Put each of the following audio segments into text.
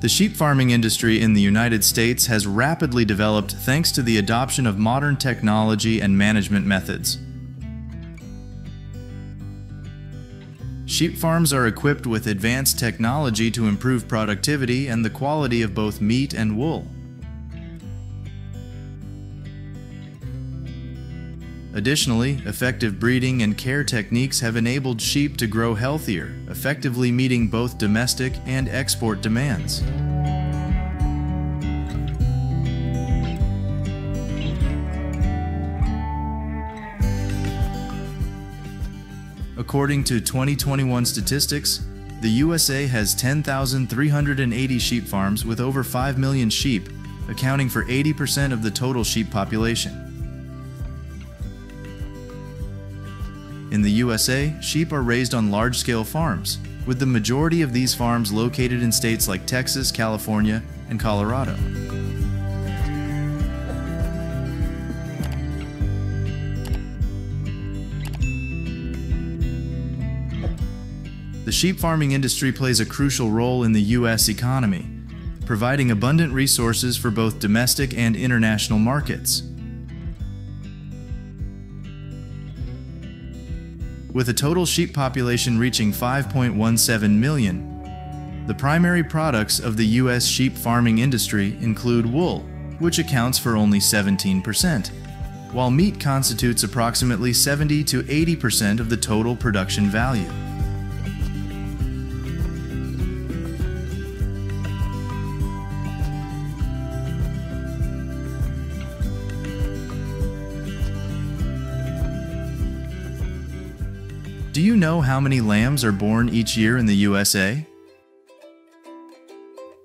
The sheep farming industry in the United States has rapidly developed thanks to the adoption of modern technology and management methods. Sheep farms are equipped with advanced technology to improve productivity and the quality of both meat and wool. Additionally, effective breeding and care techniques have enabled sheep to grow healthier, effectively meeting both domestic and export demands. According to 2021 statistics, the USA has 10,380 sheep farms with over 5 million sheep, accounting for 80% of the total sheep population. In the USA, sheep are raised on large-scale farms, with the majority of these farms located in states like Texas, California, and Colorado. The sheep farming industry plays a crucial role in the U.S. economy, providing abundant resources for both domestic and international markets. With a total sheep population reaching 5.17 million, the primary products of the U.S. sheep farming industry include wool, which accounts for only 17%, while meat constitutes approximately 70 to 80% of the total production value. Do you know how many lambs are born each year in the USA?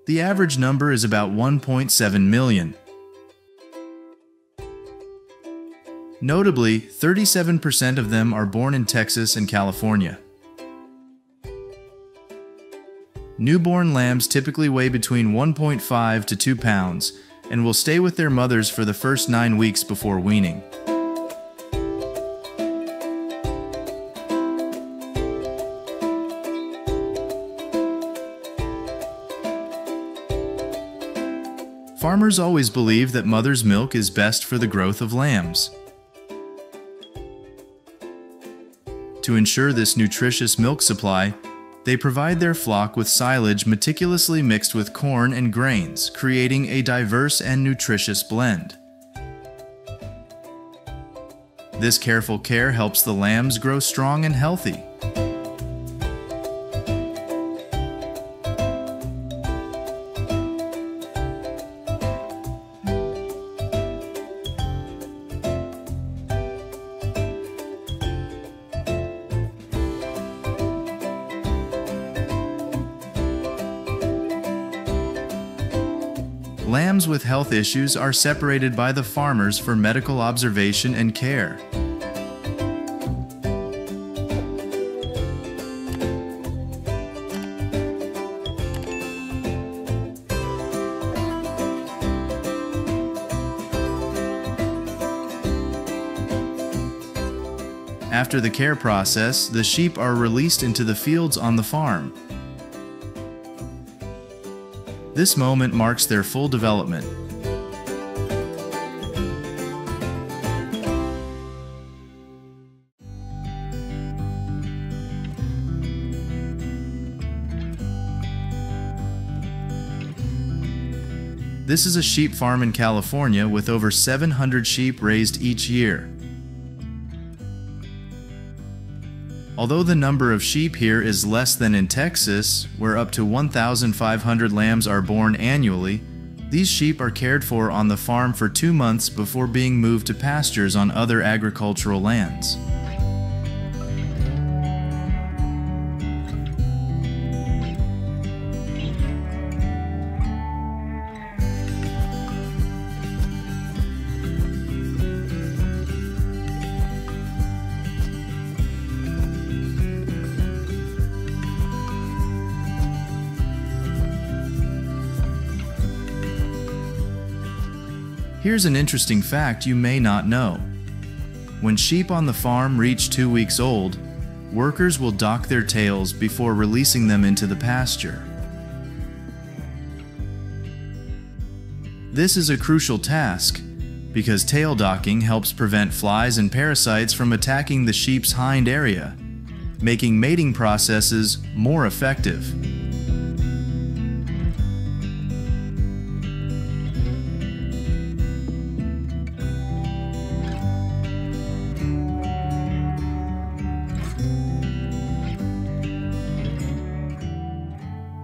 The average number is about 1.7 million. Notably, 37% of them are born in Texas and California. Newborn lambs typically weigh between 1.5 to 2 pounds and will stay with their mothers for the first 9 weeks before weaning. Farmers always believe that mother's milk is best for the growth of lambs. To ensure this nutritious milk supply, they provide their flock with silage meticulously mixed with corn and grains, creating a diverse and nutritious blend. This careful care helps the lambs grow strong and healthy. With health issues are separated by the farmers for medical observation and care. After the care process, the sheep are released into the fields on the farm. This moment marks their full development. This is a sheep farm in California with over 700 sheep raised each year. Although the number of sheep here is less than in Texas, where up to 1,500 lambs are born annually, these sheep are cared for on the farm for two months before being moved to pastures on other agricultural lands. Here's an interesting fact you may not know. When sheep on the farm reach two weeks old, workers will dock their tails before releasing them into the pasture. This is a crucial task because tail docking helps prevent flies and parasites from attacking the sheep's hind area, making mating processes more effective.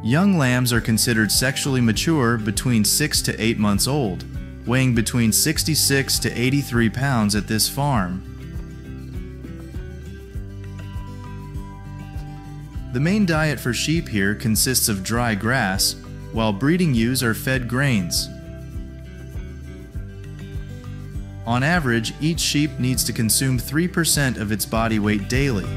Young lambs are considered sexually mature between 6 to 8 months old, weighing between 66 to 83 pounds at this farm. The main diet for sheep here consists of dry grass, while breeding ewes are fed grains. On average, each sheep needs to consume 3% of its body weight daily.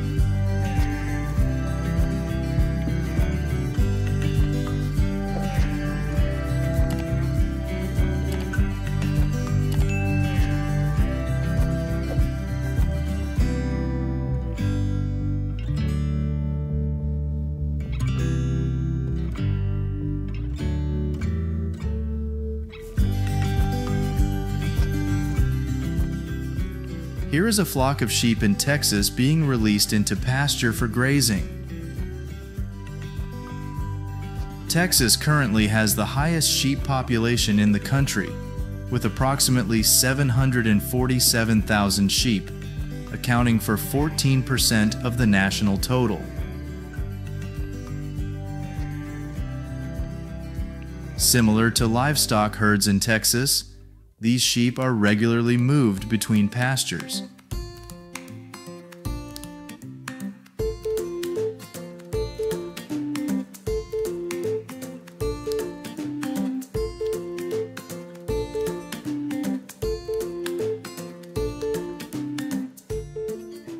Here is a flock of sheep in Texas being released into pasture for grazing. Texas currently has the highest sheep population in the country, with approximately 747,000 sheep, accounting for 14% of the national total. Similar to livestock herds in Texas, these sheep are regularly moved between pastures.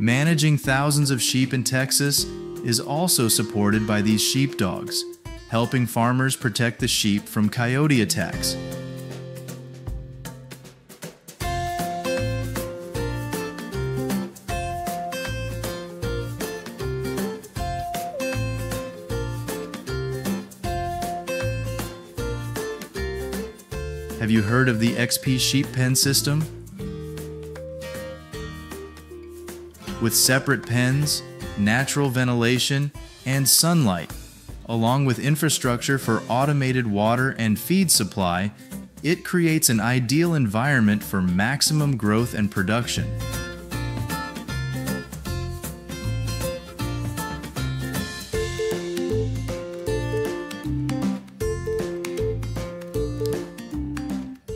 Managing thousands of sheep in Texas is also supported by these sheepdogs, helping farmers protect the sheep from coyote attacks. XP sheep pen system? With separate pens, natural ventilation, and sunlight, along with infrastructure for automated water and feed supply, it creates an ideal environment for maximum growth and production.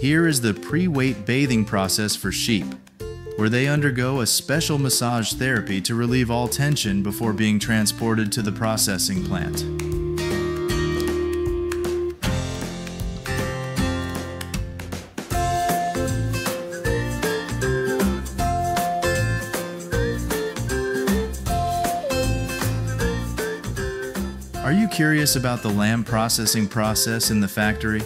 Here is the pre-weight bathing process for sheep, where they undergo a special massage therapy to relieve all tension before being transported to the processing plant. Are you curious about the lamb processing process in the factory?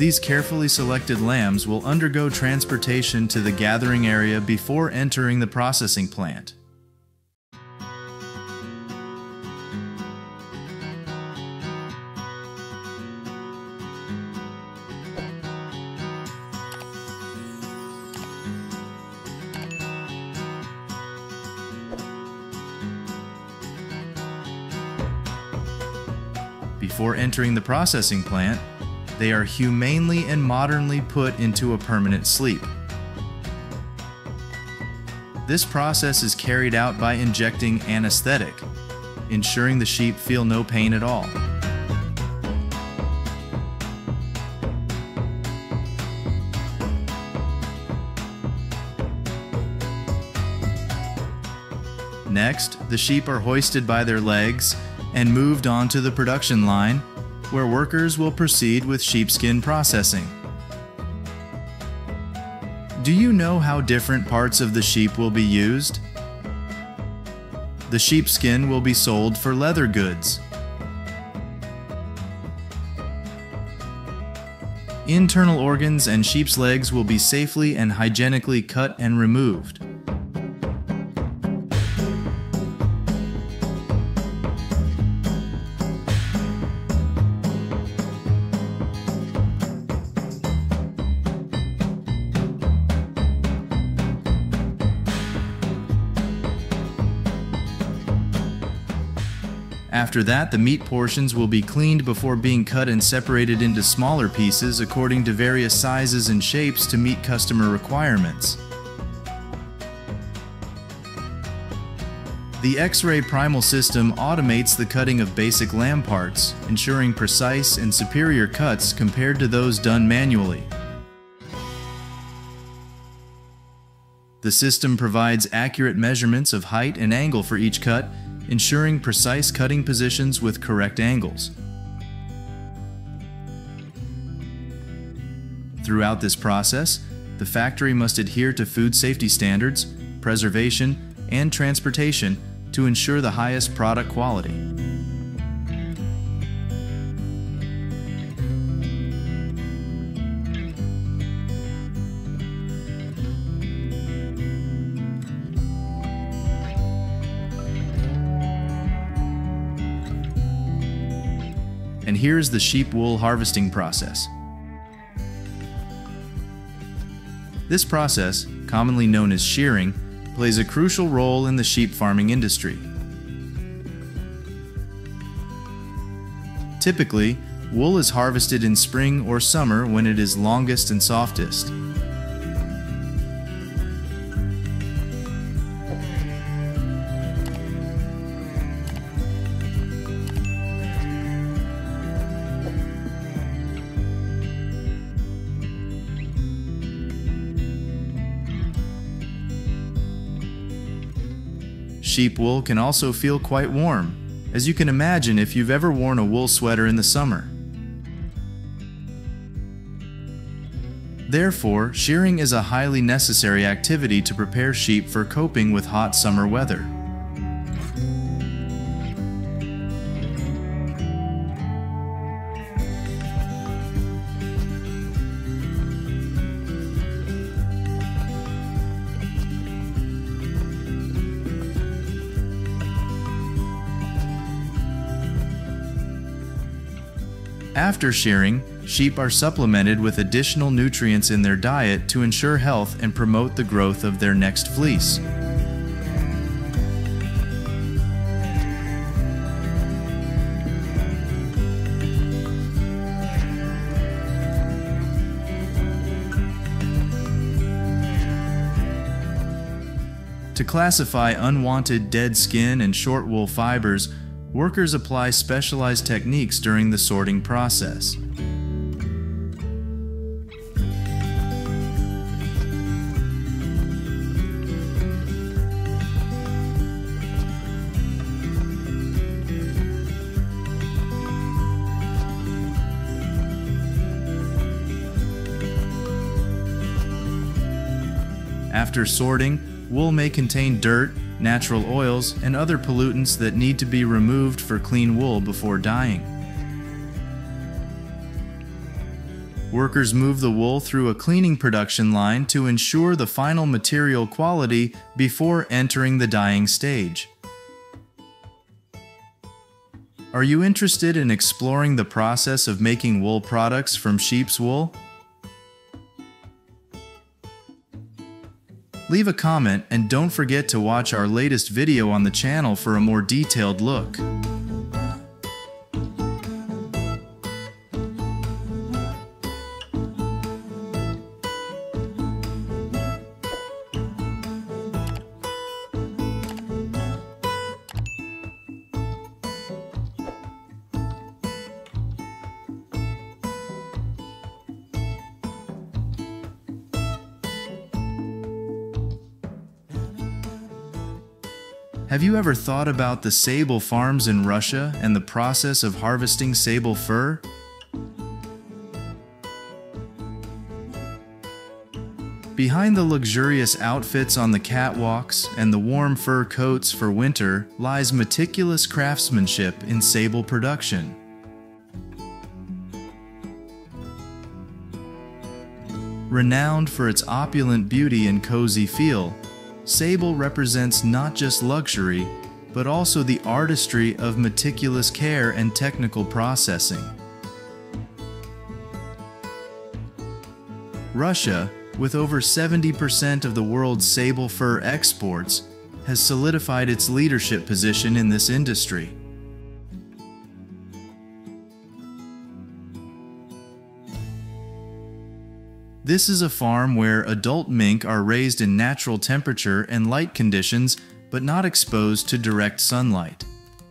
These carefully selected lambs will undergo transportation to the gathering area before entering the processing plant. Before entering the processing plant, they are humanely and modernly put into a permanent sleep. This process is carried out by injecting anesthetic, ensuring the sheep feel no pain at all. Next, the sheep are hoisted by their legs and moved onto the production line where workers will proceed with sheepskin processing. Do you know how different parts of the sheep will be used? The sheepskin will be sold for leather goods. Internal organs and sheep's legs will be safely and hygienically cut and removed. After that, the meat portions will be cleaned before being cut and separated into smaller pieces according to various sizes and shapes to meet customer requirements. The X-Ray Primal system automates the cutting of basic lamb parts, ensuring precise and superior cuts compared to those done manually. The system provides accurate measurements of height and angle for each cut, ensuring precise cutting positions with correct angles. Throughout this process, the factory must adhere to food safety standards, preservation, and transportation to ensure the highest product quality. Here's the sheep wool harvesting process. This process, commonly known as shearing, plays a crucial role in the sheep farming industry. Typically, wool is harvested in spring or summer when it is longest and softest. Sheep wool can also feel quite warm, as you can imagine if you've ever worn a wool sweater in the summer. Therefore, shearing is a highly necessary activity to prepare sheep for coping with hot summer weather. After shearing, sheep are supplemented with additional nutrients in their diet to ensure health and promote the growth of their next fleece. To classify unwanted dead skin and short wool fibers, workers apply specialized techniques during the sorting process. After sorting, wool may contain dirt, natural oils, and other pollutants that need to be removed for clean wool before dyeing. Workers move the wool through a cleaning production line to ensure the final material quality before entering the dyeing stage. Are you interested in exploring the process of making wool products from sheep's wool? Leave a comment and don't forget to watch our latest video on the channel for a more detailed look. Have you ever thought about the sable farms in Russia and the process of harvesting sable fur? Behind the luxurious outfits on the catwalks and the warm fur coats for winter lies meticulous craftsmanship in sable production. Renowned for its opulent beauty and cozy feel, Sable represents not just luxury, but also the artistry of meticulous care and technical processing. Russia, with over 70% of the world's sable fur exports, has solidified its leadership position in this industry. This is a farm where adult mink are raised in natural temperature and light conditions, but not exposed to direct sunlight.